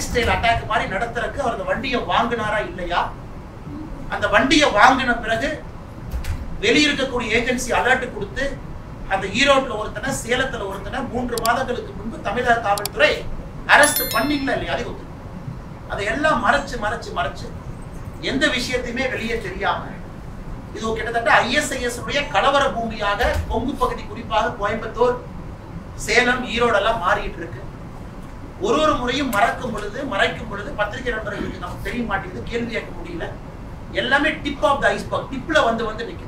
Gang style attack மாதிரி நடத்துறதுக்கு அவர் அந்த வண்டியை வாங்கினாரா இல்லையா? அந்த வண்டியை வாங்கின பிறகு வெளியிருக்கக்கூடிய ஏஜென்சி அலர்ட் கொடுத்து அந்த ஈரோட்டில் ஒருத்தனை சேலத்தில் ஒருத்தனை மூன்று மாதங்களுக்கு முன்பு தமிழக காவல்துறை அரெஸ்ட் பண்ணீங்களா இல்லையா அதை ஒத்து அதை எல்லாம் மறைச்சு மறைச்சு மறைச்சு எந்த விஷயத்தையுமே வெளியே தெரியாம இது கிட்டத்தட்ட ஐஎஸ்ஐஎஸ் உடைய கலவர பூமியாக கொங்கு பகுதி குறிப்பாக கோயம்புத்தூர் சேலம் ஈரோடெல்லாம் மாறிட்டு இருக்கு. ஒரு ஒரு முறையும் மறக்கும் பொழுது மறைக்கும் பொழுது பத்திரிகை நண்பர்களுக்கு நமக்கு தெரிய மாட்டேங்குது கேள்வி கேட்க முடியல. எல்லாமே டிப் ஆஃப் த ஐஸ்பர்க் டிப்ல வந்து வந்து நிற்கும்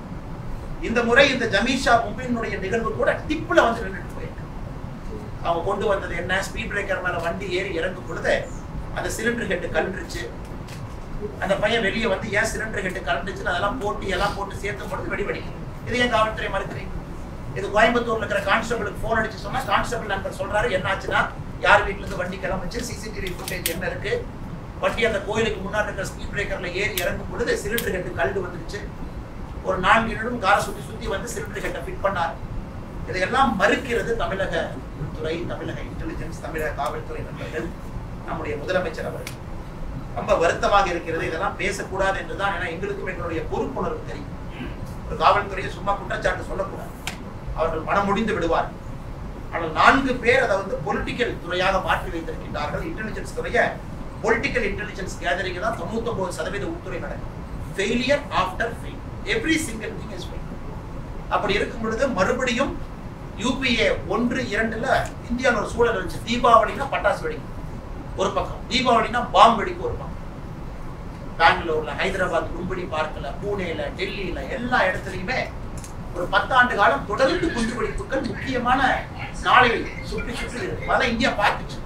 இந்த முறை இந்த ஜமீஷா மும்பினுடைய நிகழ்வு கூட டிப்ல வந்து நின்றுட்டு போயிருக்கு. அவங்க கொண்டு வந்தது என்ன? ஸ்பீட் பிரேக்கர் மேல வண்டி ஏறி இறங்கும் பொழுது அந்த சிலிண்டர் ஹெட்டு கலண்டுருச்சு அந்த பையன் வெளியே வந்து ஏன் சிலிண்டர் ஹெட்டு கலண்டுச்சுன்னு அதெல்லாம் போட்டு எல்லாம் போட்டு சேர்த்து பொழுது வெடி வெடிக்கும் இது ஏன் காவல்துறை மறுக்கிறீங்க? இது கோயம்புத்தூர்ல இருக்கிற கான்ஸ்டபிளுக்கு போன் அடிச்சு சொன்னா கான்ஸ்டபிள் நண்பர் சொல்றாரு என்ன ஆச்சுன்னா யார் வீட்டிலிருந்து வண்டி கிளம்பிச்சு சிசிடிவி ஃபுட்டேஜ் என்ன இருக்கு? வண்டி அந்த கோயிலுக்கு முன்னாடி இருக்கிற ஸ்பீட் பிரேக்கரில் ஏறி இறங்கும் பொழுது சிலிண்டர் ஹெட் கல்டு வந்துருச்சு. ஒரு நான்கு நிமிடம் காரை சுற்றி சுற்றி வந்து சிலிண்டர் ஹெட்டை ஃபிட் பண்ணார். இதையெல்லாம் மறுக்கிறது தமிழக உள்துறை தமிழக இன்டெலிஜென்ஸ் தமிழக காவல்துறை நண்பர்கள் நம்முடைய முதலமைச்சர் அவர்கள். ரொம்ப வருத்தமாக இருக்கிறது. இதெல்லாம் பேசக்கூடாது என்றுதான். ஏன்னா எங்களுக்கும் எங்களுடைய பொறுப்புணர்வு தெரியும். ஒரு காவல்துறையை சும்மா குற்றச்சாட்டு சொல்லக்கூடாது. அவர்கள் மனம் முடிந்து விடுவார் ஆனால் நான்கு பேர் அதை வந்து பொலிட்டிக்கல் துறையாக மாற்றி வைத்திருக்கின்றார்கள். இன்டெலிஜென்ஸ் துறையை பொலிட்டிக்கல் இன்டெலிஜென்ஸ் கேதரிங் தான் தொண்ணூத்தொம்பது சதவீத உள்துறை நடக்கும் failure after fail every single thing is fail அப்படி இருக்கும் பொழுது மறுபடியும் யூபிஏ ஒன்று இரண்டுல இந்தியாவில் ஒரு சூழல் இருந்துச்சு தீபாவளினா பட்டாசு வெடிக்கும். ஒரு பக்கம். தீபாவளினா பாம்பு வெடிக்கும் ஒரு பக்கம். பெங்களூர்ல ஹைதராபாத் கும்படி பார்க்கல பூனேல டெல்லியில எல்லா இடத்துலையுமே ஒரு பத்தாண்டு காலம் தொடர்ந்து குண்டு வெடிப்புகள் முக்கியமான நாளில் சுற்றி சுற்றி பல இந்தியா பார்த்துச்சு.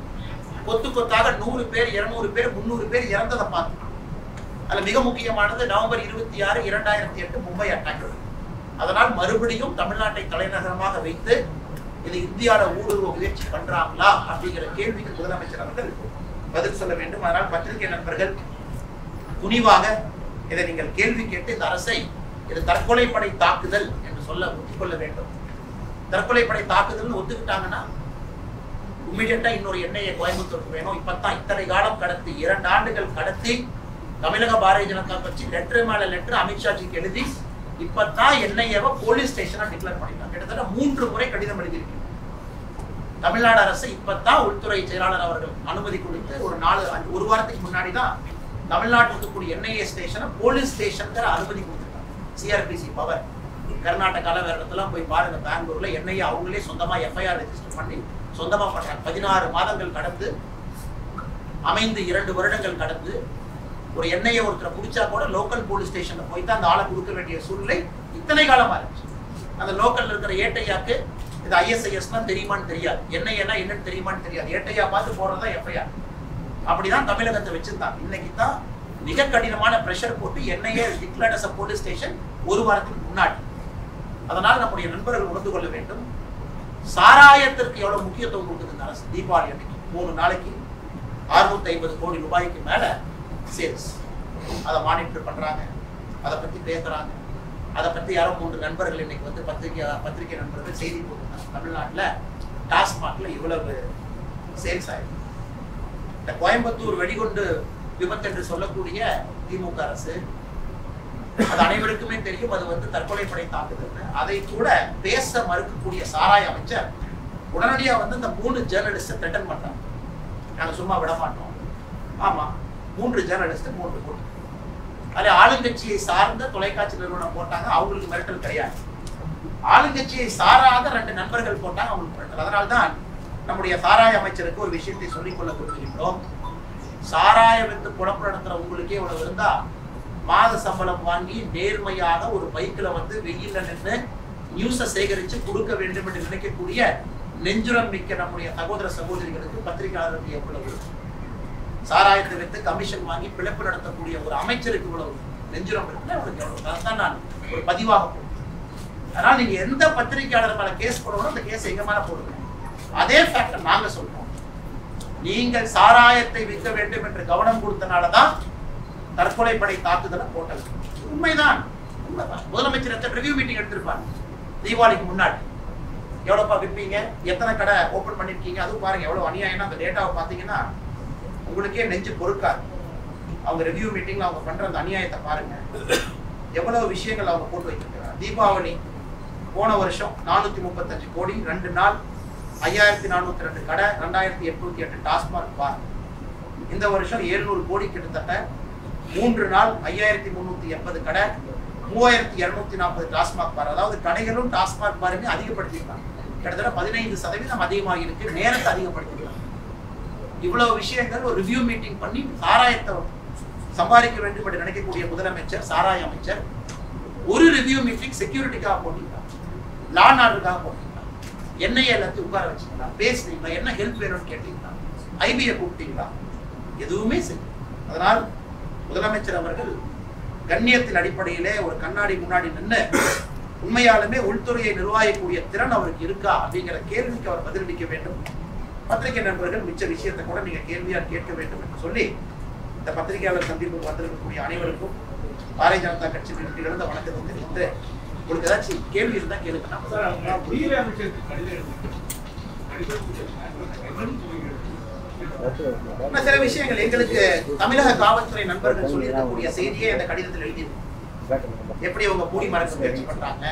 கொத்து கொத்தாக நூறு பேர் இருநூறு பேர் முந்நூறு பேர் இறந்ததை பார்த்து அதுல மிக முக்கியமானது நவம்பர் இருபத்தி ஆறு இரண்டாயிரத்தி எட்டு மும்பை அட்டாக் அதனால் மறுபடியும் தமிழ்நாட்டை தலைநகரமாக வைத்து இது இந்தியாவில் ஊடுருவ முயற்சி பண்றாங்களா அப்படிங்கிற கேள்விக்கு முதலமைச்சர் அவர்கள் பதில் சொல்ல வேண்டும். அதனால் பத்திரிகை நண்பர்கள் துணிவாக இதை நீங்கள் கேள்வி கேட்டு இந்த அரசை இது தற்கொலைப்படை தாக்குதல் என்று சொல்ல ஒத்துக்கொள்ள வேண்டும். தற்கொலை படை தாக்குதல் ஒத்துக்கிட்டாங்கன்னா இம்மிடியட்டா இன்னொரு எண்ணெயை கோயம்புத்தூருக்கு வேணும். இப்பத்தான் இத்தனை காலம் கடத்தி இரண்டு ஆண்டுகள் கடத்தி தமிழக பாரதிய ஜனதா கட்சி லெட்டர் மேல லெட்டர் அமித்ஷாஜிக்கு எழுதி இப்பதான் என்ஐஏவை போலீஸ் ஸ்டேஷனா டிக்ளேர் பண்ணிருக்காங்க கிட்டத்தட்ட மூன்று முறை கடிதம் எழுதியிருக்கு. தமிழ்நாடு அரசு இப்பதான் உள்துறை செயலாளர் அவர்கள் அனுமதி கொடுத்து ஒரு நாலு அஞ்சு- ஒரு வாரத்துக்கு முன்னாடி தான் தமிழ்நாட்டுக்கு இருக்கக்கூடிய என்ஐஏ ஸ்டேஷனை போலீஸ் ஸ்டேஷனுக்கு அனுமதி கொடுத்துருக்காங்க. சிஆர்பிசி பவர் கர்நாடகாவில் வேறு இடத்துலாம் போய் பாருங்கள் பெங்களூரில் என்னையே அவங்களே சொந்தமாக எஃப்ஐஆர் ரெஜிஸ்டர் பண்ணி சொந்தமாக பண்ணுறாங்க பதினாறு மாதங்கள் கடந்து அமைந்து இரண்டு வருடங்கள் கடந்து ஒரு எண்ணெயை ஒருத்தரை பிடிச்சா கூட லோக்கல் போலீஸ் ஸ்டேஷனில் போய் தான் அந்த ஆளை கொடுக்க வேண்டிய சூழ்நிலை இத்தனை காலமாக இருந்துச்சு. அந்த லோக்கல்ல இருக்கிற ஏட்டையாக்கு இது ஐஎஸ்ஐஎஸ்னா தெரியுமான்னு தெரியாது. என்ஐஏனா என்னன்னு தெரியுமான்னு தெரியாது. ஏட்டையா பார்த்து போறதா எஃப்ஐஆர் அப்படிதான் தமிழகத்தை வச்சிருந்தாங்க. இன்னைக்கு தான் மிக கடினமான ப்ரெஷர் போட்டு NIA declared as police station ஒரு வாரத்துக்கு முன்னாடி அதனால் நம்முடைய நண்பர்கள் உணர்ந்து கொள்ள வேண்டும். சாராயத்திற்கு எவ்வளவு முக்கியத்துவம் கொடுக்குது இந்த அரசு? தீபாவளி அன்னைக்கு மூணு நாளைக்கு அறுநூத்தி ஐம்பது கோடி ரூபாய்க்கு மேல சேல்ஸ் அதை மானிட்டர் பண்றாங்க. அதை பத்தி பேசுறாங்க. அதை பத்தி யாரோ மூன்று நண்பர்கள் இன்னைக்கு வந்து பத்திரிகை பத்திரிகை நண்பர்கள் செய்தி போட்டுருந்தாங்க தமிழ்நாட்டில் டாஸ்மாக்ல இவ்வளவு சேல்ஸ் ஆயிருக்கு. இந்த கோயம்புத்தூர் வெடிகுண்டு விபத்து என்று சொல்லக்கூடிய திமுக அரசு அது அனைவருக்குமே தெரியும். அது வந்து தற்கொலை படை தாக்குதல் அதை கூட பேச மறுக்கக்கூடிய சாராய அமைச்சர் உடனடியா வந்து இந்த மூணு ஜேர்னலிஸ்ட் த்ரெட்டன் பண்றாங்க. நாங்க சும்மா விட மாட்டோம். ஆமா மூன்று ஜேர்னலிஸ்ட் மூன்று போட்டு அதே ஆளுங்கட்சியை சார்ந்த தொலைக்காட்சி நிறுவனம் போட்டாங்க. அவங்களுக்கு மிரட்டல் கிடையாது. ஆளுங்கட்சியை சாராத ரெண்டு நண்பர்கள் போட்டாங்க அவங்களுக்கு மிரட்டல். அதனால்தான் நம்முடைய சாராய அமைச்சருக்கு ஒரு விஷயத்தை சொல்லிக் கொள்ள விரும்புகின்றோம். சாராயம் என்று குழப்பம் நடத்துற உங்களுக்கே இவ்வளவு இருந்தா மாத சம்பளம் வாங்கி நேர்மையாக ஒரு பைக்ல வந்து வெயில நின்று நியூஸை சேகரிச்சு கொடுக்க வேண்டும் என்று நினைக்கக்கூடிய நெஞ்சுரம் மிக்க நம்முடைய சகோதர சகோதரிகளுக்கு பத்திரிகையாளருக்கு எவ்வளவு? சாராயத்தை வைத்து கமிஷன் வாங்கி பிழைப்பு நடத்தக்கூடிய ஒரு அமைச்சருக்கு இவ்வளவு? நெஞ்சுரம் இருக்குல்ல அவருக்கு எவ்வளவு? அதான் நான் ஒரு பதிவாக போடுவேன் அதனால நீங்க எந்த பத்திரிகையாளர் மேல கேஸ் போடணும் அந்த கேஸ் எங்க மேலே போடுங்க. அதே ஃபேக்டர் நாங்க சொல்றோம். நீங்கள் சாராயத்தை விற்க வேண்டும் என்று கவனம் தற்கொலை படை தாக்குதலை போட்டது உண்மைதான். உண்மைதான் முதலமைச்சர் எத்தனை ரிவ்யூ மீட்டிங் எடுத்திருப்பாங்க தீபாவளிக்கு முன்னாடி. எவ்வளோப்பா விற்பீங்க? எத்தனை கடை ஓப்பன் பண்ணியிருக்கீங்க அதுவும் பாருங்க எவ்வளோ அநியாயம்னா அந்த டேட்டாவை பார்த்தீங்கன்னா உங்களுக்கே நெஞ்சு பொறுக்காது. அவங்க ரிவ்யூ மீட்டிங்ல அவங்க பண்ற அந்த அநியாயத்தை பாருங்க. எவ்வளவு விஷயங்கள் அவங்க போட்டு வைத்திருக்கிறாங்க தீபாவளி போன வருஷம் நானூத்தி முப்பத்தஞ்சு கோடி ரெண்டு நாள் ஐயாயிரத்தி நானூத்தி ரெண்டு கடை ரெண்டாயிரத்தி எட்நூத்தி எட்டு டாஸ்மாக் பார். இந்த வருஷம் எழுநூறு கோடி கிட்டத்தட்ட மூன்று நாள் ஐயாயிரத்தி முன்னூத்தி எண்பது கடை மூவாயிரத்தி இருநூத்தி நாற்பது டாஸ்மாக் பார். அதாவது கடைகளும் டாஸ்மாக் பாருமே அதிகப்படுத்திருக்காங்க கிட்டத்தட்ட பதினைந்து சதவீதம் அதிகமாக இருக்கு நேரத்தை அதிகப்படுத்திருக்காங்க இவ்வளவு விஷயங்கள் ஒரு ரிவ்யூ மீட்டிங் பண்ணி சாராயத்தை சம்பாதிக்க வேண்டும் என்று நினைக்கக்கூடிய முதலமைச்சர் சாராய அமைச்சர் ஒரு ரிவ்யூ மீட்டிங் செக்யூரிட்டிக்காக போட்டிருக்காங்க. லா நாடுக்காக போட்டிருக்காங்க. என்ஐஏ எல்லாத்தையும் உட்கார வச்சீங்களா பேசுனீங்களா என்ன ஹெல்ப் வேணும்னு கேட்டீங்களா? ஐபியை கூப்பிட்டீங்களா? எதுவுமே செய்யும் அதனால் முதலமைச்சர் அவர்கள் கண்ணியத்தின் அடிப்படையிலே ஒரு கண்ணாடி முன்னாடி நின்று உண்மையாலுமே உள்துறையை நிர்வாகிக்கூடிய திறன் அவருக்கு இருக்கா அப்படிங்கிற கேள்விக்கு அவர் பதிலளிக்க வேண்டும். பத்திரிகை நண்பர்கள் மிச்ச விஷயத்தை கூட நீங்க கேள்வியா கேட்க வேண்டும் என்று சொல்லி இந்த பத்திரிகையாளர் சந்திப்பு வந்திருக்கக்கூடிய அனைவருக்கும் பாரதிய ஜனதா கட்சி நிறுவன வணக்கத்தை தெரிவித்து உங்களுக்கு ஏதாச்சும் கேள்வி இருந்தா கேளுங்க. சில விஷயங்கள் எங்களுக்கு தமிழக காவல்துறை நண்பர்கள் சொல்லியிருக்கக்கூடிய செய்தியே அந்த கடிதத்தில் எழுதியிருக்கு எப்படி அவங்க மூடி மறைக்க முயற்சி பண்றாங்க?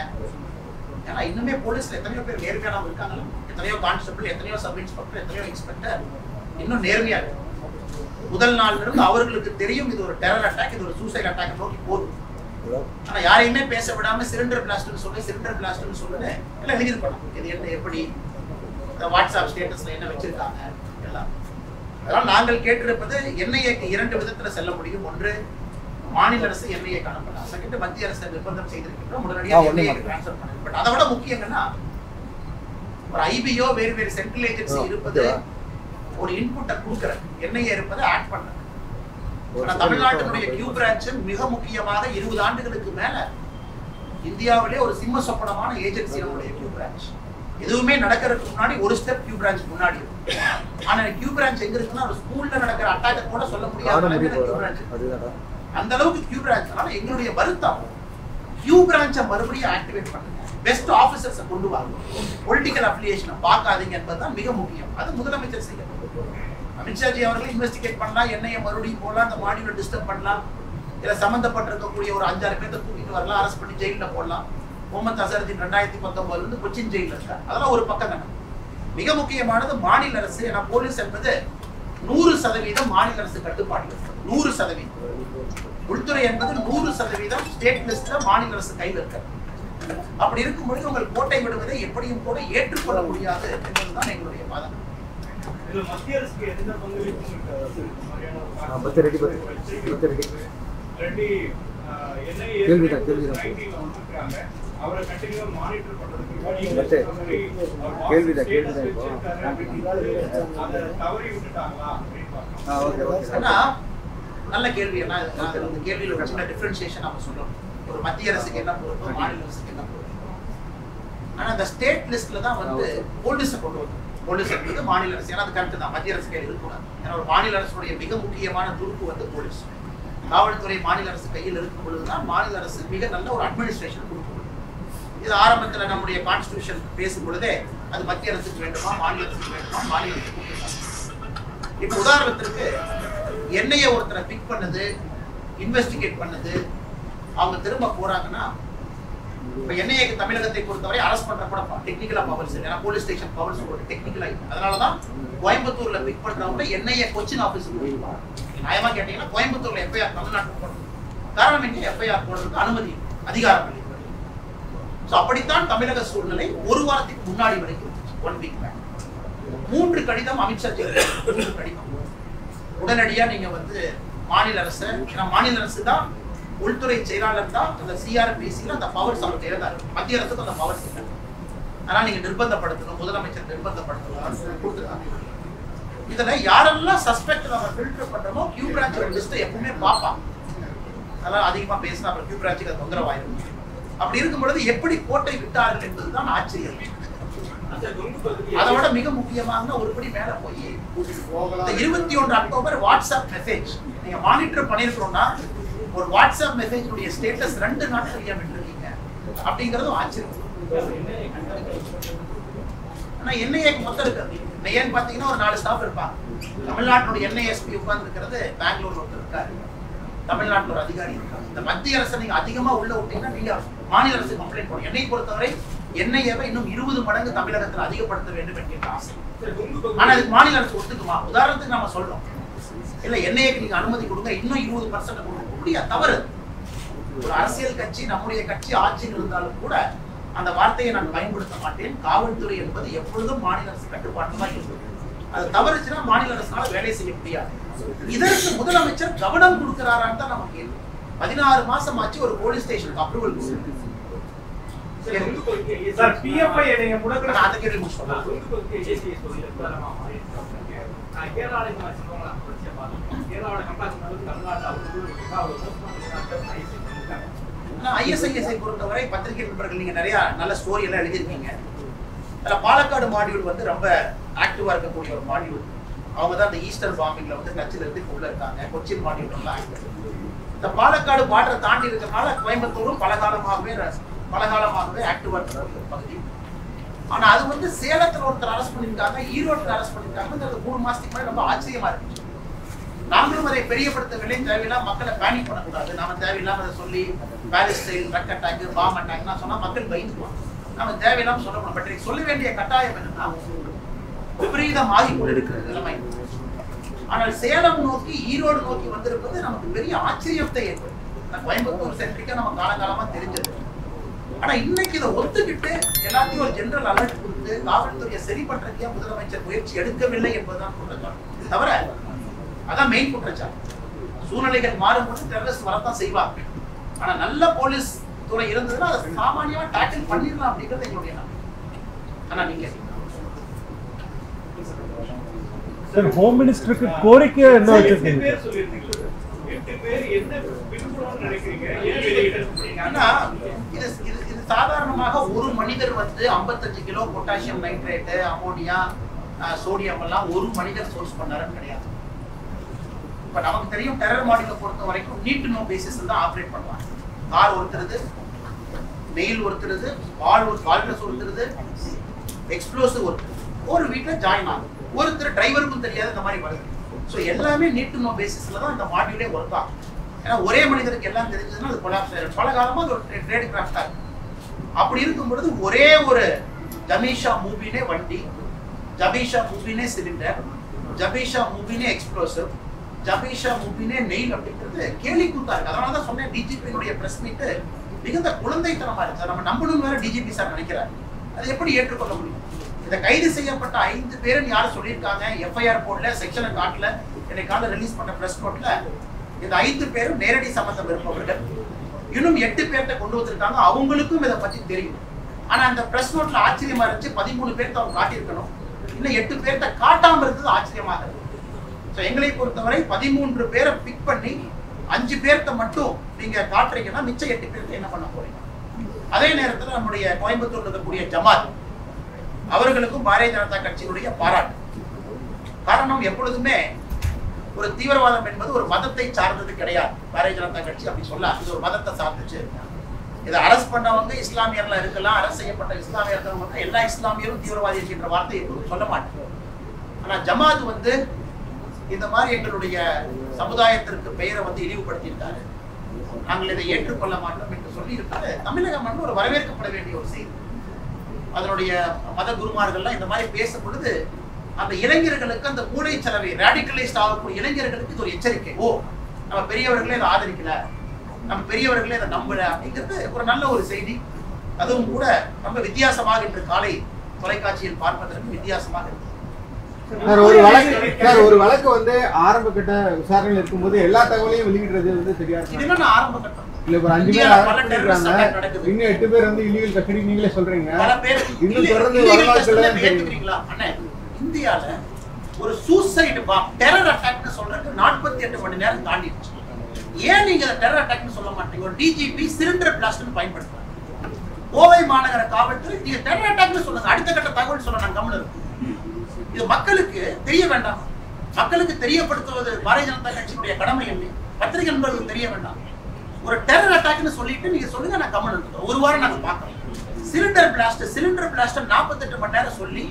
ஏன்னா இன்னுமே போலீஸ்ல எத்தனையோ பேர் நேர்மையானவங்க இருக்காங்க எத்தனையோ கான்ஸ்டபிள் எத்தனையோ சப் இன்ஸ்பெக்டர் எத்தனையோ இன்ஸ்பெக்டர் இன்னும் நேர்மையா இருக்கு. முதல் நாள்ல இருந்து அவர்களுக்கு தெரியும் இது ஒரு டெரர் அட்டாக் இது ஒரு சூசைட் அட்டாக் நோக்கி போதும் ஆனா யாரையுமே பேச விடாம சிலிண்டர் பிளாஸ்ட்னு சொல்லு சிலிண்டர் பிளாஸ்ட்னு சொல்லுன்னு எல்லாம் எழுதியிருப்பாங்க. இது என்ன எப்படி? இந்த வாட்ஸ்அப் ஸ்டேட்டஸ்ல என்ன வச்சிருக்காங்க? எல்லாம். அதனால் நாங்கள் கேட்டிருப்பது என்ஐஏக்கு இரண்டு விதத்துல செல்ல முடியும். ஒன்று மாநில அரசு என்ஐஏ அனுப்பலாம். செகண்ட் மத்திய அரசு நிர்பந்தம் செய்திருக்கின்றோம். உடனடியாக என்ஐஏ. ட்ரான்ஸ்ஃபர் பண்ணுங்க பட் அதை விட முக்கியம் என்னன்னா ஒரு ஐபிஓ வேறு வேறு சென்ட்ரல் ஏஜென்சி இருப்பது? ஒரு இன்புட்டை கொடுக்குறது. என்ஐஏ இருப்பது ஆட் பண்ண ஆனா தமிழ்நாட்டினுடைய கியூ பிரான்ச் மிக முக்கியமாக இருபது ஆண்டுகளுக்கு மேல இந்தியாவிலே ஒரு சிம்ம சொப்பனமான ஏஜென்சி நம்முடைய கியூ பிரான்ச் எதுவுமே நடக்கிறதுக்கு முன்னாடி ஒரு ஸ்டெப் கியூ பிரான்ச் முன்னாடி ஆனா கியூ பிரான்ச் எங்க இருக்குன்னா ஒரு ஸ்கூல்ல நடக்கிற அட்டாக்க கூட சொல்ல முடியாத பிரான்ச் அந்த அளவுக்கு கியூ பிரான்ச் அதனால எங்களுடைய வருத்தம். கியூ பிரான்ச்சை மறுபடியும் ஆக்டிவேட் பண்ணுங்க. பெஸ்ட் ஆபீசர்ஸை கொண்டு வாங்க. பொலிட்டிக்கல் அப்ளிகேஷனை பார்க்காதீங்க என்பதுதான் மிக முக்கியம். அது முதலமைச்சர் செய்யணும் அமித்ஷாஜி அவர்கள் இன்வெஸ்டிகேட் பண்ணலாம் என்னைய மறுபடியும் போடலாம் அந்த மாடியூல டிஸ்டர்ப் பண்ணலாம். இல்ல சம்பந்தப்பட்டிருக்கக்கூடிய ஒரு அஞ்சாறு பேர்த்த தூக்கிட்டு வரலாம் அரெஸ்ட் பண்ணி ஜெயில போடலாம். முகமது அசருதீன் ரெண்டாயிரத்தி பத்தொன்பதுல இருந்து கொச்சின் ஜெயில இருக்கார். அதெல்லாம் ஒரு பக்கம் தானே. மிக முக்கியமானது மாநில அரசு ஏன்னா போலீஸ் என்பது நூறு சதவீதம் மாநில அரசு கட்டுப்பாடு. நூறு சதவீதம். உள்துறை என்பது நூறு சதவீதம் ஸ்டேட் லிஸ்ட்ல மாநில அரசு கையில் இருக்கிறது அப்படி இருக்கும் பொழுது உங்கள் கோட்டை விடுவதை எப்படியும் கூட ஏற்றுக்கொள்ள முடியாது என்பதுதான் எங்களுடைய வாதம் கேள்விதான், கேள்விதான். அவரை பண்றதுக்கு கேள்விதான், கேள்விதான் இப்போ. அதை தவறி விட்டுட்டாங்களா அப்படின்னு ஓகே ஆனா நல்ல கேள்வி. என்ன இந்த கேள்வியில ஒரு சின்ன டிஃபரன்சியேஷன் நம்ம சொல்லணும். ஒரு மத்திய அரசுக்கு என்ன பொறுப்பு மாநில அரசுக்கு என்ன பொறுப்பு? ஆனா அந்த ஸ்டேட் லிஸ்ட்ல தான் வந்து போலீஸை கொண்டு வரும் போலீஸ் என்பது மாநில அரசு. ஏன்னா அது கரெக்ட் தான். மத்திய அரசு கையில் இருக்கக்கூடாது. ஏன்னா ஒரு மாநில அரசுடைய மிக முக்கியமான துருப்பு வந்து போலீஸ் காவல்துறை மாநில அரசு கையில் இருக்கும் பொழுதுதான் மாநில அரசு மிக நல்ல ஒரு அட்மினிஸ்ட்ரேஷன் கொடுக்க முடியும் இது ஆரம்பத்தில் நம்முடைய கான்ஸ்டியூஷன் பேசும் பொழுதே அது மத்திய அரசுக்கு வேண்டுமா மாநிலத்துக்கு வேண்டுமா மாநிலத்துக்கு இப்போ உதாரணத்திற்கு என்னைய ஒருத்தரை பிக் பண்ணது இன்வெஸ்டிகேட் பண்ணது அவங்க திரும்ப போறாங்கன்னா இப்போ என்ஐஏக்கு தமிழகத்தை பொறுத்தவரை அரஸ்ட் பண்ற கூட டெக்னிக்கலா பவர்ஸ் ஏன்னா போலீஸ் ஸ்டேஷன் பவர்ஸ் ஒரு டெக்னிக்கலா அதனாலதான் கோயம்புத்தூர்ல பிக் பண்றவங்க என்ஐஏ கொச்சின் ஆபீஸுக்கு நியாயமா கேட்டீங்கன்னா கோயம்புத்தூர்ல எஃப்ஐஆர் தமிழ்நாட்டுக்கு போடணும் காரணம் என்ன எஃப்ஐஆர் போடுறதுக்கு அனுமதி அதிகாரம் இல்லை. ஸோ அப்படித்தான் தமிழக சூழ்நிலை ஒரு வாரத்துக்கு முன்னாடி வரைக்கும் ஒன் வீக் பேக் மூன்று கடிதம் அமித்ஷா மூன்று கடிதம். உடனடியாக நீங்கள் வந்து மாநில அரசு ஏன்னா மாநில அரசு தான் உள்துறை செயலாளர் தான் அந்த சிஆர்பிசியில் அந்த பவர்ஸ் அவர் தேர்ந்தார் மத்திய அரசுக்கு அந்த பவர்ஸ் இல்லை. ஆனால் நீங்கள் நிர்பந்தப்படுத்தணும் முதலமைச்சர் நிர்பந்தப்படுத்தணும் கொடுத்துருக்காங்க. இதில் யாரெல்லாம் சஸ்பெக்ட் நம்ம ஃபில்டர் பண்ணுறோமோ கியூ பிரான்ச்சோட லிஸ்ட்டை எப்பவுமே பார்ப்பான். அதெல்லாம் அதிகமாக பேசினா அப்புறம் கியூ பிரான்ச்சுக்கு அது தொந்தரவாயிரும். அப்படி இருக்கும் பொழுது எப்படி கோட்டை விட்டார்கள் என்பதுதான் ஆச்சரியம். அதை விட மிக முக்கியமாக ஒருபடி மேல போய் இருபத்தி ஒன்று அக்டோபர் வாட்ஸ்அப் மெசேஜ் நீங்க மானிட்டர் பண்ணிருக்கோம்னா ஒரு வாட்ஸ்அப் மெசேஜ்னுடைய ஸ்டேட்டஸ் ரெண்டு நாட்கள் ஏன் விட்டுருக்கீங்க? அப்படிங்கறதும் ஆச்சரியம். ஆனா என்ஐஏக்கு மொத்தம் இருக்கு. ஏன்னு பாத்தீங்கன்னா ஒரு நாலு ஸ்டாஃப் இருப்பாங்க. தமிழ்நாட்டினுடைய என்ஐஎஸ்பி உட்கார்ந்து இருக்கிறது பெங்களூர்ல ஒருத்தர் இருக்காரு. தமிழ்நாட்டில் ஒரு அதிகாரி இருக்காங்க இந்த மத்திய அரசை நீங்க அதிகமா உள்ள விட்டீங்கன்னா நீங்க மாநில அரசு கம்ப்ளைண்ட் பண்ணும் என்னை பொறுத்தவரை என்ஐஏவை இன்னும் இருபது மடங்கு தமிழகத்தில் அதிகப்படுத்த வேண்டும் என்கிற ஆசை. ஆனா அதுக்கு மாநில அரசு ஒத்துக்குமா? உதாரணத்துக்கு நம்ம சொல்றோம். இல்ல என்ஐஏக்கு நீங்க அனுமதி கொடுங்க. இன்னும் இருபது பர்சன்ட் கொடுங்க. முடியாது தவறு. ஒரு அரசியல் கட்சி நம்முடைய கட்சி ஆட்சியில் இருந்தாலும் கூட அந்த வார்த்தையை நான் பயன்படுத்த மாட்டேன். காவல்துறை என்பது எப்பொழுதும் மாநில அரசு கட்டுப்பாட்டில் தான் இருக்கும். அது தவறுச்சுன்னா மாநில அரசால வேலை செய்ய முடியாது. இதற்கு முதலமைச்சர் கவனம் கொடுக்கிறாரான்னு தான் நமக்கு கேள்வி. பதினாறு மாசம் ஆச்சு ஒரு போலீஸ் ஸ்டேஷனுக்கு அப்ரூவல் சரி, சார் பிஎஃப்ஐ நீங்க அந்த ஐஎஸ்ஐஎஸ்ஐ பொறுத்தவரை பத்திரிகை நண்பர்கள் நீங்க நிறைய நல்ல ஸ்டோரி எல்லாம் எழுதியிருக்கீங்க. அதுல பாலக்காடு மாடியூல் வந்து ரொம்ப ஆக்டிவா இருக்கக்கூடிய ஒரு மாடியூல் அவங்க தான் இந்த ஈஸ்டர் பாம்பிங்ல வந்து கட்சியில இருந்து உள்ள இருக்காங்க. கொச்சின் மாடியூல் ரொம்ப ஆக்டிவ் இந்த பாலக்காடு பார்டரை தாண்டி இருக்கிறனால கோயம்புத்தூரும் பலகாலமாகவே ர- பலகாலமாகவே ஆக்டிவாக இருக்கிற ஒரு பகுதி. ஆனால் அது வந்து சேலத்தில் ஒருத்தர் அரெஸ்ட் பண்ணியிருக்காங்க ஈரோட்டில் அரெஸ்ட் பண்ணிருக்காங்க மூணு மாதத்துக்கு முன்னாடி ரொம்ப ஆச்சரியமா இருந்துச்சு. நாங்களும் அதை பெரியப்படுத்தவில்லை தேவையில்லாம மக்களை பேனிக் பண்ணக்கூடாது. நாம தேவையில்லாம அதை சொல்லி Paris style truck attack bomb அட்டாக்னா சொன்னா மக்கள் பயந்துக்குவாங்க. நம்ம தேவையில்லாம சொல்லணும் பட் சொல்ல வேண்டிய கட்டாயம் என்னன்னா விபரீதம் ஆகி கொண்டிருக்கிற நிலைமை ஆனால் சேலம் நோக்கி ஈரோடு நோக்கி வந்திருப்பது நமக்கு பெரிய ஆச்சரியத்தை ஏற்படும் கோயம்புத்தூர் சென்ட்ரிக்கா நம்ம காலகாலமாக தெரிஞ்சது ஆனா இன்னைக்கு இதை ஒத்துக்கிட்டு எல்லாத்தையும் ஒரு ஜெனரல் அலர்ட் கொடுத்து காவல்துறையை சரி பண்றதுக்கே முதலமைச்சர் முயற்சி எடுக்கவில்லை என்பதுதான் குற்றச்சாட்டு. தவிர அதான் மெயின் குற்றச்சாட்டு. சூழ்நிலைகள் மாறும்போது டெரரிஸ்ட் வரத்தான் செய்வாங்க. ஆனா நல்ல போலீஸ் துறை இருந்ததுன்னா அதை சாமானியமா டேக்கிள் பண்ணிடலாம் அப்படிங்கிறது எங்களுடைய ஆனா நீங்க? சார் ஹோம் மினிஸ்டருக்கு கோரிக்கை என்ன வச்சிருக்கீங்க. எட்டு பேர் என்ன நினைக்கிறீங்க? இது சாதாரணமாக ஒரு மனிதர் வந்து 55 kilo potassium nitrate ammonia sodium எல்லாம் ஒரு மனிதர் சோர்ஸ் பண்ணாருன்னு கிடையாது. இப்போ நமக்கு தெரியும் டெரர் மாடியில் பொறுத்த வரைக்கும் நீட் நோ பேசிஸ் தான் ஆப்ரேட் பண்ணுவாங்க. கார் ஒருத்தருது நெயில் ஒருத்தருது பால் ஒரு கால்ட்ரஸ் ஒருத்தருது எக்ஸ்ப்ளோசிவ் ஒருத்தர் ஒரு வீட்டில் ஜாயின் ஆகும். ஒருத்தர் டிரைவருக்கும் தெரியாது இந்த மாதிரி வருது. ஸோ எல்லாமே நீட் நோ பேசிஸ்ல தான் இந்த மாடியூலே ஒர்க் ஆகும். ஏன்னா ஒரே மனிதருக்கு எல்லாம் தெரிஞ்சதுன்னா அது கொலாப்ஸ் ஆயிடும் பல காலமாக அது ஒரு ட்ரேட் கிராஃப்டாக இருக்கும் அப்படி இருக்கும் பொழுது ஒரே ஒரு ஜமீஷா மூவினே வண்டி ஜபீஷா மூவினே சிலிண்டர் ஜபீஷா மூவினே எக்ஸ்ப்ளோசிவ் ஜபீஷா மூவினே நெயில் அப்படின்றது கேலி கூத்தா இருக்கு. அதனால தான் சொன்னேன் டிஜிபியினுடைய ப்ரெஸ் மீட்டு மிகுந்த குழந்தைத்தனமா இருக்கு. நம்ம நம்மளும் வேற டிஜிபி சார் நினைக்கிறார். அது எப்படி ஏற்றுக்கொள்ள முடியும்? இந்த கைது செய்யப்பட்ட ஐந்து பேரும் யாரும் சொல்லியிருக்காங்க எஃப்ஐஆர் போடல செக்ஷனை காட்டல என்னை காலையில் ரிலீஸ் பண்ண ப்ரெஸ் நோட்ல இந்த ஐந்து பேரும் நேரடி சம்பந்தம் இருப்பவர்கள். இன்னும் எட்டு பேர்த்த கொண்டு வந்திருக்காங்க. அவங்களுக்கும் இதை பத்தி தெரியும். ஆனா அந்த பிரஸ் நோட்ல ஆச்சரியமா இருந்துச்சு. பதிமூணு பேர்த்த அவங்க காட்டியிருக்கணும். இன்னும் எட்டு பேர்த்த காட்டாம இருந்தது ஆச்சரியமாக இருக்கு ஸோ எங்களை பொறுத்தவரை பதிமூன்று பேரை பிக் பண்ணி அஞ்சு பேர்த்த மட்டும் நீங்க காட்டுறீங்கன்னா மிச்சம் எட்டு பேர்த்த என்ன பண்ண போறீங்க? அதே நேரத்தில் நம்முடைய கோயம்புத்தூர்ல இருக்கக்கூடிய ஜமாத் அவர்களுக்கும் பாரதிய ஜனதா கட்சியினுடைய பாராட்டு. காரணம் எப்பொழுதுமே ஒரு தீவிரவாதம் என்பது ஒரு மதத்தை சார்ந்தது கிடையாது. பாரதிய ஜனதா கட்சி அப்படி சொல்ல இது ஒரு மதத்தை சார்ந்துச்சு. இதை அரசு பண்ணவங்க இஸ்லாமியர்ல இருக்கலாம் அரசு செய்யப்பட்ட இஸ்லாமியர் இருக்கிறவங்க எல்லா இஸ்லாமியரும் தீவிரவாதி என்கின்ற வார்த்தை எப்போதும் சொல்ல மாட்டேன் ஆனா ஜமாத் வந்து இந்த மாதிரி எங்களுடைய சமுதாயத்திற்கு பெயரை வந்து இழிவுபடுத்தியிருக்காரு. நாங்கள் இதை ஏற்றுக்கொள்ள மாட்டோம் என்று சொல்லி இருப்பது தமிழக மண் ஒரு வரவேற்கப்பட வேண்டிய ஒரு செய்தி அதனுடைய மத குருமார்கள்லாம் இந்த மாதிரி பேசும் பொழுது அந்த இளைஞர்களுக்கு அந்த மூளை செலவை ரேடிக்கலைஸ்ட் ஆகக்கூடிய இளைஞர்களுக்கு இது ஒரு எச்சரிக்கை. ஓ நம்ம பெரியவர்களே இதை ஆதரிக்கல. நம்ம பெரியவர்களே இதை நம்பல அப்படிங்கிறது ஒரு நல்ல ஒரு செய்தி. அதுவும் கூட ரொம்ப வித்தியாசமாக இன்று காலை தொலைக்காட்சியில் பார்ப்பதற்கு வித்தியாசமாக இருக்கு. ஒரு வழக்கு சார் ஒரு வழக்கு வந்து ஆரம்ப கட்ட விசாரணையில் இருக்கும்போது எல்லா தகவலையும் வெளியிடுறது வந்து சரியா இது இருக்கும் என்ன ஆரம்ப கட்டம். இல்ல ஒரு அஞ்சு பேர் நடக்குது. இன்னும் எட்டு பேர் வந்து இல்லீகல் கஸ்டடி நீங்களே சொல்றீங்க. இன்னும் தொடர்ந்து illegal இந்தியாவில் ஒரு சூசைடு பாம் டெரர் அட்டாக்னு சொல்றதுக்கு நாற்பத்தி எட்டு மணி நேரம் தாண்டிடுச்சு. ஏன் நீங்க டெரர் அட்டாக்னு சொல்ல மாட்டீங்க? ஒரு டிஜிபி சிலிண்டர் பிளாஸ்ட்னு பயன்படுத்துறாங்க. கோவை மாநகர காவல்துறை நீங்க டெரர் அட்டாக்னு சொல்லுங்க. அடுத்த கட்ட தகவல் சொல்ல நான் கவனம் இருக்கும் இது மக்களுக்கு தெரிய வேண்டாம். மக்களுக்கு தெரியப்படுத்துவது பாரதிய ஜனதா கட்சியினுடைய கடமை இல்லை பத்திரிகை நண்பர்களுக்கு தெரிய வேண்டாம். ஒரு டெரர் அட்டாக்னு சொல்லிட்டு நீங்க சொல்லுங்க நான் கவனம் இருக்கிறோம் ஒரு வாரம் நாங்க பார்க்கறோம். சிலிண்டர் பிளாஸ்ட் சிலிண்டர் பிளாஸ்ட் 48 மணி நேரம் சொல்லி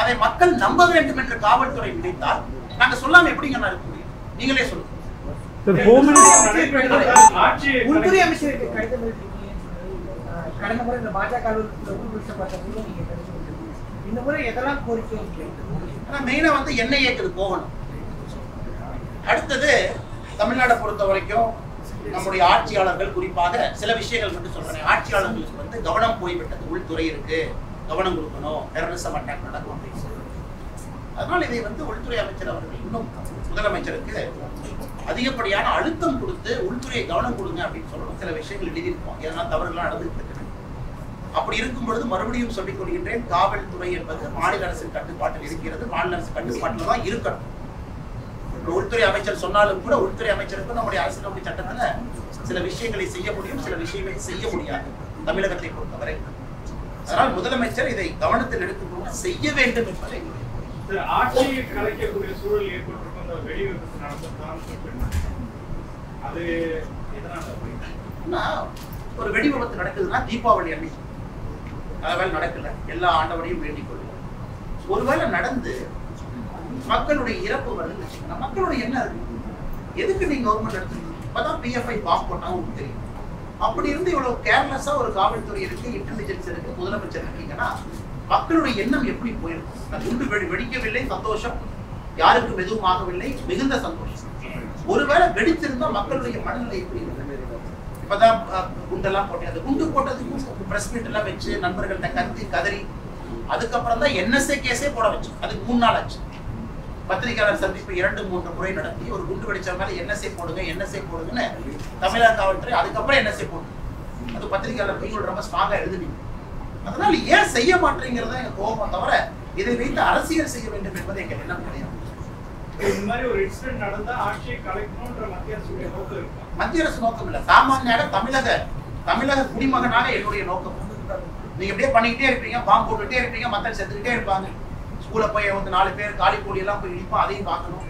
அதை மக்கள் நம்ப வேண்டும் என்று காவல்துறை நினைத்தால் நாங்க சொல்லாம எப்படிங்க நான் இருக்க முடியும்? நீங்களே சொல்லுங்க. உள்துறை அமைச்சருக்கு கடிதம் கடந்த முறை இந்த பாஜக. இந்த முறை எதெல்லாம் கோரிக்கை? ஆனா மெயினா வந்து எண்ணெய் ஏக்குது போகணும். அடுத்தது தமிழ்நாடை பொறுத்த வரைக்கும் நம்முடைய ஆட்சியாளர்கள் குறிப்பாக சில விஷயங்கள் மட்டும் சொல்றேன். ஆட்சியாளர்களுக்கு வந்து கவனம் போய்விட்டது. உள்துறை இருக்கு. கவனம் கொடுக்கணும். டெரரிசம் அட்டாக் நடக்கும் அப்படின்னு சொல்லி அதனால இதை வந்து உள்துறை அமைச்சர் அவர்கள் இன்னும் முதலமைச்சருக்கு அதிகப்படியான அழுத்தம் கொடுத்து உள்துறையை கவனம் கொடுங்க அப்படின்னு சொல்லணும். சில விஷயங்கள் எழுதியிருப்போம். இதெல்லாம் தவறுகளாக நடந்துட்டு அப்படி இருக்கும் பொழுது மறுபடியும் சொல்லிக் கொள்கின்றேன் காவல்துறை என்பது மாநில அரசின் கட்டுப்பாட்டில் இருக்கிறது. மாநில அரசு கட்டுப்பாட்டில் தான் இருக்கணும். உள்துறை அமைச்சர் சொன்னாலும் கூட உள்துறை அமைச்சருக்கும் நம்முடைய அரசியலமைப்பு சட்டத்தில் சில விஷயங்களை செய்ய முடியும் சில விஷயங்களை செய்ய முடியாது. தமிழகத்தை பொறுத்தவரை. அதனால் முதலமைச்சர் இதை கவனத்தில் எடுத்துக்கொண்டு செய்ய வேண்டும் என்பதை ஆட்சியை கலைக்கக்கூடிய சூழல் ஏற்பட்டிருக்கும் அப்படி? ஆனா, ஒரு வெடி விபத்து நடக்குதுன்னா தீபாவளி அன்னைக்கு. அதவேளை நடக்கல. எல்லா ஆண்டவரையும் வேண்டிக் கொள்வோம் ஒருவேளை நடந்து மக்களுடைய இறப்பு வருதுன்னு வச்சுக்கோங்க. மக்களுடைய என்ன இருக்கு எதுக்கு நீங்க கவர்மெண்ட் எடுத்துக்கணும்? இப்பதான் பிஎஃப்ஐ பாஸ் போட்டாங்க உங்களுக்கு தெரியும். அப்படி இருந்து இவ்வளவு கேர்லெஸ்ஸா ஒரு காவல்துறை இருக்கு இன்டெலிஜென்ஸ் இருக்கு முதலமைச்சர் இருக்கீங்கன்னா மக்களுடைய எண்ணம் எப்படி போயிருக்கும்? குண்டு வெடி வெடிக்கவில்லை சந்தோஷம். யாருக்கும் எதுவும் ஆகவில்லை மிகுந்த சந்தோஷம். ஒருவேளை வெடிச்சிருந்தா மக்களுடைய மனநிலை எப்படி இப்பதான் குண்டெல்லாம் போட்டேன். அந்த குண்டு போட்டதுக்கும் பிரஸ் மீட் எல்லாம் வச்சு நண்பர்கள்ட்ட கருத்து கதறி அதுக்கப்புறம் தான் என்எஸ்ஏ கேஸே போட வச்சு அதுக்கு மூணு நாள் ஆச்சு. பத்திரிகையாளர் சந்திப்பு இரண்டு மூன்று முறை நடத்தி ஒரு குண்டு வெடிச்ச மேல என்எஸ்ஏ போடுங்க என்எஸ்ஏ போடுங்கன்னு தமிழக காவல்துறை அதுக்கப்புறம் என்எஸ்ஏ போடுங்க அது பத்திரிகையாளர் நீங்கள் ரொம்ப ஸ்ட்ராங்கா எழுதுனீங்க. அதனால ஏன் செய்ய மாட்டேங்கிறதா எங்க கோபம் தவிர இதை வைத்து அரசியல் செய்ய வேண்டும் என்பது எங்க எண்ணம் கிடையாது மத்திய அரசு நோக்கம் இல்ல. சாமானியாக தமிழக தமிழக குடிமகனாக என்னுடைய நோக்கம். நீங்க இப்படியே பண்ணிக்கிட்டே இருப்பீங்க பாம்பு போட்டுட்டே இருப்பீங்க மக்கள் செத்துக்கிட்டே இருப்பாங்க. ஸ்கூல்ல போய் வந்து நாலு பேர் காலி கூலி எல்லாம் போய் இடிப்போம் அதையும் பார்க்கணும்.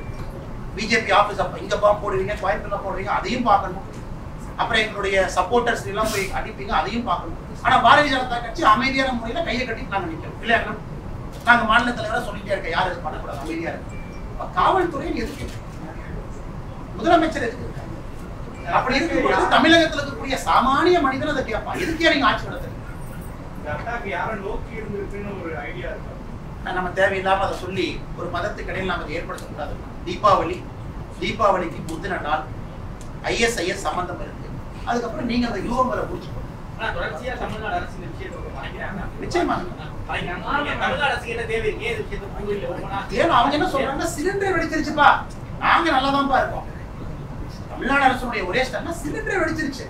பிஜேபி ஆபீஸ் அப்ப இங்க பாம்பு போடுவீங்க கோயம்புத்தூர்ல போடுவீங்க அதையும் பார்க்கணும். அப்புறம் எங்களுடைய சப்போர்ட்டர்ஸ் எல்லாம் போய் அடிப்பீங்க அதையும் பார்க்கணும். ஆனா பாரதிய ஜனதா கட்சி அமைதியான முறையில கையை கட்டி நாங்க நிக்கிறோம். இல்லையா அண்ணா? நாங்க மாநில தலைவரா சொல்லிட்டே இருக்க யாரும் இது பண்ணக்கூடாது அமைதியா இருக்கு அப்ப காவல்துறை எதுக்கு முதலமைச்சர் எதுக்கு இருக்காரு? அப்படி இருக்கும்போது தமிழகத்துல இருக்கக்கூடிய சாமானிய மனிதன் அதை கேட்பான் எதுக்கே நீங்க ஆட்சி நடத்துறீங்க? யாரை நோக்கி இருந்திருக்குன்னு ஒரு ஐடியா இருக்கா? நம்ம தேவையில்லாம அதை சொல்லி ஒரு மதத்துக்கு இடையில் நாம அதை ஏற்படுத்தக்கூடாது. தீபாவளி தீபாவளிக்கு முந்தின நாள் ஐஎஸ்ஐஎஸ் சம்பந்தம் இருக்கு. அதுக்கப்புறம் நீங்க அந்த யூஎம்ல முடிச்சு ஆனா தொடர்ச்சியா தமிழ்நாடு அரசு இந்த விஷயத்தை ஒரு மறைக்கிறாங்க. நிச்சயமா. அவங்க என்ன சொல்றாங்க சிலிண்டர் வெடிச்சிருச்சுப்பா. நாங்க நல்லாதான்ப்பா இருக்கோம். தமிழ்நாடு அரசுடைய ஒரே ஸ்டாண்ட்னா சிலிண்டர் வெடிச்சிருச்சு.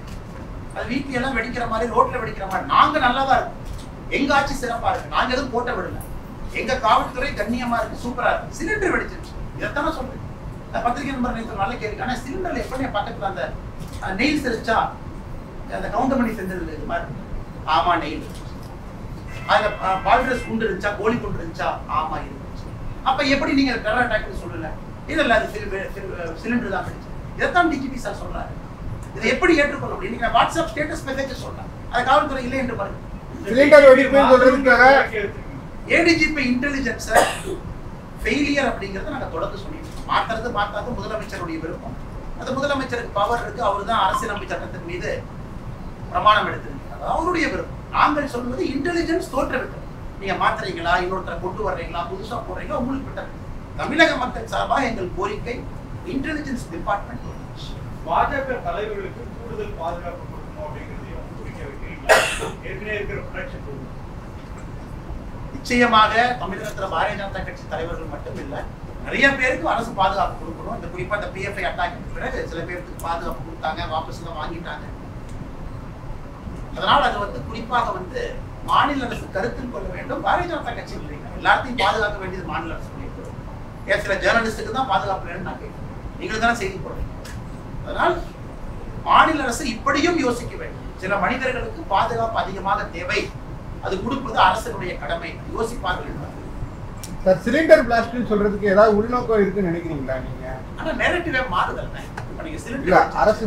அது வீட்ல எல்லாம் வெடிக்கிற மாதிரி ரோட்ல வெடிக்கிற மாதிரி நாங்க நல்லாதான் இருக்கோம். எங்க ஆட்சி சிறப்பா இருக்கு. நாங்க எதுவும் போட்ட விடல. எங்க காவல்துறை கண்ணியமா இருக்கு சூப்பரா இருக்கு. சிலிண்டர் வெடிச்சிருச்சு. இதைத்தானே சொல்றேன். இந்த பத்திரிகை நம்பர் நேற்று நல்ல கேள்வி ஆனா சிலிண்டர்ல எப்படி பக்கத்துல அந்த நெயில் இருந்துச்சா அந்த கவுண்டர் பண்ணி செஞ்சது இது மாதிரி. ஆமா நெயில் அதுல பால்ட்ரஸ் குண்டு இருந்துச்சா கோழி குண்டு இருந்துச்சா ஆமா இருந்துச்சு. அப்ப எப்படி நீங்க டெரர் அட்டாக்னு சொல்லல? இல்ல அது சிலிண்டர் தான் இருந்துச்சு இதைத்தான் டிஜிபி சார் சொல்றாரு. இதை எப்படி ஏற்றுக்கொள்ள முடியும்? இன்னைக்கு வாட்ஸ்அப் ஸ்டேட்டஸ் மெசேஜ் சொல்றேன். அது காவல்துறை இல்லை என்று பாருங்க. சிலிண்டர் வெடிப்புன்னு சொல்றதுக்காக ஏடிஜிபி இன்டெலிஜென்ஸை ஃபெயிலியர் அப்படிங்கறத நாங்க தொடர்ந்து சொல்லியிருக்கோம் மாத்துறது மாற்றாத முதலமைச்சருடைய விருப்பம். அது முதலமைச்சருக்கு பவர் இருக்கு. அவர் தான் அரசியலமைப்பு சட்டத்தின் மீது பிரமாணம் எடுத்திருக்கிறார். அவருடைய விருப்பம். நாங்கள் சொல்வது இன்டெலிஜென்ஸ் தோற்றவிட்டது. நீங்க மாத்துறீங்களா? இன்னொருத்தரை கொண்டு வர்றீங்களா? புதுசா போடுறீங்களா? உங்களுக்கு விட்டது. தமிழக மக்கள் சார்பாக எங்கள் கோரிக்கை இன்டெலிஜென்ஸ் டிபார்ட்மெண்ட் பாஜக தலைவர்களுக்கு கூடுதல் பாதுகாப்பு கொடுக்கணும் அப்படிங்கிறதையும் ஏற்கனவே இருக்கிற ப்ரொடக்ஷன் நிச்சயமாக தமிழகத்துல பாரதிய ஜனதா கட்சி தலைவர்கள் மட்டும் இல்ல நிறைய பேருக்கு அரசு பாதுகாப்பு கொடுக்கணும். இந்த குறிப்பா இந்த பிஎஃப்ஐ அட்டாக் பிறகு சில பேருக்கு பாதுகாப்பு கொடுத்தாங்க வாபஸ் எல்லாம் வாங்கிட்டாங்க. அதனால அது வந்து குறிப்பாக வந்து மாநில அரசு கருத்தில் கொள்ள வேண்டும். பாரதிய ஜனதா கட்சி இல்லைங்க எல்லாத்தையும் பாதுகாக்க வேண்டியது மாநில அரசு பண்ணிட்டு ஏன் சில ஜேர்னலிஸ்டுக்கு தான் பாதுகாப்பு வேணும்னு நான் கேட்கிறேன். நீங்களும் தானே செய்தி போடுறீங்க. அதனால் மாநில அரசு இப்படியும் யோசிக்க வேண்டும். சில மனிதர்களுக்கு பாதுகாப்பு அதிகமாக தேவை. அது கொடுப்பது அரசனுடைய கடமை யோசிப்பார்கள். சார் சிலிண்டர் பிளாஸ்ட்னு சொல்றதுக்கு ஏதாவது உள்நோக்கம் இருக்குன்னு நினைக்கிறீங்களா நீங்க? ஆனா நேரட்டிவே மாறுதல் இப்ப நீங்க சிலிண்டர் அரசு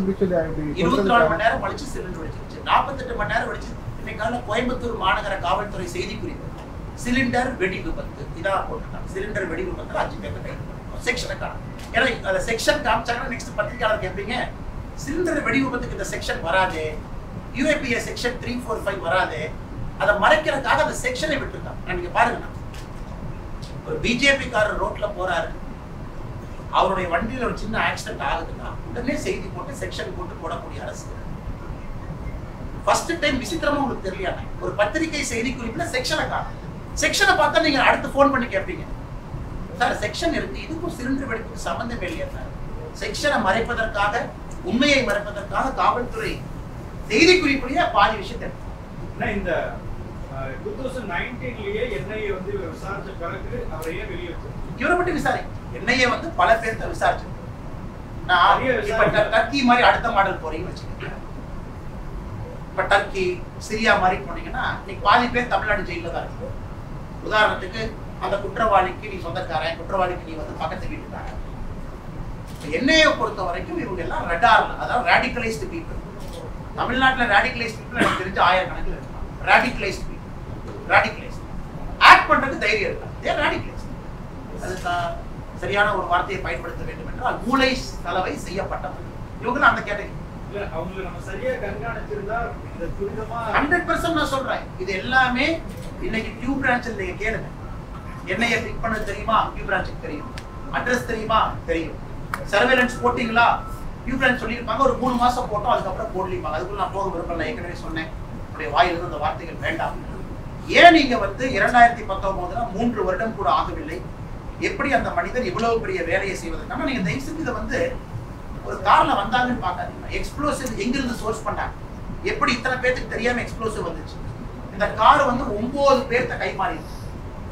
இருபத்தி நாலு மணி நேரம் வலிச்சு சிலிண்டர் வெடிச்சிருச்சு நாற்பத்தெட்டு மணி நேரம் வெடிச்சு இன்னைக்கு காலையில கோயம்புத்தூர் மாநகர காவல்துறை செய்தி குறிப்பு. சிலிண்டர் வெடி விபத்து. இதான் போட்டுருக்காங்க. சிலிண்டர் வெடி விபத்துல அஞ்சு பேர் கைது காணும் ஏன்னா அந்த செக்ஷன் காமிச்சாங்கன்னா நெக்ஸ்ட் பத்திரிக்கையாளர் கேட்பீங்க சிலிண்டர் வெடி விபத்துக்கு இந்த செக்ஷன் வராது. UAPA section three four five வராது. அதை மறைக்கிறதுக்காக அந்த செக்ஷனை விட்டுருக்காங்க. நீங்க பாருங்க ஒரு பிஜேபி காரர் ரோட்ல போறாரு. அவருடைய வண்டியில ஒரு சின்ன ஆக்சிடென்ட் ஆகுதுன்னா உடனே செய்தி போட்டு செக்ஷன் போட்டு போடக்கூடிய அரசு. ஃபர்ஸ்ட் டைம் விசித்திரமா உங்களுக்கு தெரியல ஒரு பத்திரிகை செய்தி குறிப்புல செக்ஷனை காணும் செக்ஷனை பார்த்தா நீங்க அடுத்து ஃபோன் பண்ணி கேட்பீங்க சார் செக்ஷன் இருக்கு. இதுக்கும் சிலிண்டர் வெடிப்புக்கு சம்பந்தம் இல்லையா சார்? செக்ஷனை மறைப்பதற்காக உண்மையை மறைப்பதற்காக காவல்துறை செய்தி குறிப்பிலேயே பாதி விஷயத்தை இந்த டூ தௌசண்ட் நைன்டீன்லயே என்ஐஏ வந்து விசாரிச்ச பிறகு அவரை ஏன் இவரை மட்டும் விசாரி. என்னையே வந்து பல பேர்த்த விசாரிச்சு நான் இப்ப டர்க்கி மாதிரி அடுத்த மாடல் போறீங்கன்னு வச்சுக்கோங்க. இப்ப டர்க்கி சிரியா மாதிரி போனீங்கன்னா நீ பாதி பேர் தமிழ்நாடு ஜெயில தான் இருக்கு. உதாரணத்துக்கு அந்த குற்றவாளிக்கு நீ சொந்தக்காரன் குற்றவாளிக்கு நீ வந்து பக்கத்து வீட்டுக்காரன். என்னைய பொறுத்த வரைக்கும் இவங்க எல்லாம் ரெடார்ல அதாவது ரேடிகலைஸ்டு பீப்புள் தமிழ்நாட்டுல ரேடிகலைஸ்ட் பீப்புள் எனக்கு தெரிஞ்ச ஆயிரக்கணக்கில் இருக்காங்க. ரேடிகலைஸ்ட் பீப்புள் ரேடிகலைஸ்ட் ஆக்ட் பண்றதுக்கு தைரியம் இருக்கா தேர் ரேடிகலைஸ்ட் அது சரியான ஒரு வார்த்தையை பயன்படுத்த வேண்டும் என்றால் மூளை கலவை செய்யப்பட்டவர்கள் இவங்களும் அந்த கேட்டகரி. இல்ல அவங்களை நம்ம சரியா கண்காணிச்சிருந்தா இந்த துரிதமா ஹண்ட்ரட் பர்சன்ட் நான் சொல்றேன். இது எல்லாமே இன்னைக்கு கியூ பிரான்ச்சில் நீங்க கேளுங்க. என்னைய பிக் பண்ண தெரியுமா? கியூ பிரான்ச்சுக்கு தெரியும். அட்ரஸ் தெரியுமா? தெரியும். சர்வேலன்ஸ் போட்டீங்களா? பிரான்ச் சொல்லியிருப்பாங்க. ஒரு மூணு மாசம் போட்டோம் அதுக்கப்புறம் போடலிப்பாங்க அதுக்குள்ள நான் போக விரும்பல. ஏற்கனவே சொன்னேன். என்னுடைய வாயிலிருந்து அந்த வார்த்தைகள் வேண்டாம். ஏன் நீங்க வந்து இரண்டாயிரத்தி பத்தொன்பதுல மூன்று வருடம் கூட ஆகவில்லை? எப்படி அந்த மனிதர் இவ்வளவு பெரிய வேலையை செய்வதற்கான நீங்க தயவு செஞ்சு இதை வந்து ஒரு கார்ல வந்தாங்கன்னு பார்க்காதீங்க. எக்ஸ்ப்ளோசிவ் எங்கிருந்து சோர்ஸ் பண்ணாங்க? எப்படி இத்தனை பேருக்கு தெரியாம எக்ஸ்ப்ளோசிவ் வந்துச்சு? இந்த கார் வந்து ஒன்பது பேர்த்த கை மாறி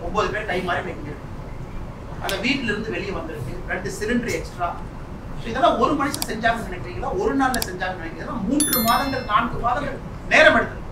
ஒன்பது பேர் கை மாறி வைக்க அந்த வீட்டுல இருந்து வெளியே வந்திருக்கு. ரெண்டு சிலிண்டர் எக்ஸ்ட்ரா இதெல்லாம் ஒரு மனுஷன் செஞ்சாங்கன்னு நினைக்கிறீங்களா? ஒரு நாள்ல செஞ்சாங்கன்னு நினைக்கிறீங்களா? மூன்று மாதங்கள் நான்கு மாதங்கள் நேரம் எடுத்து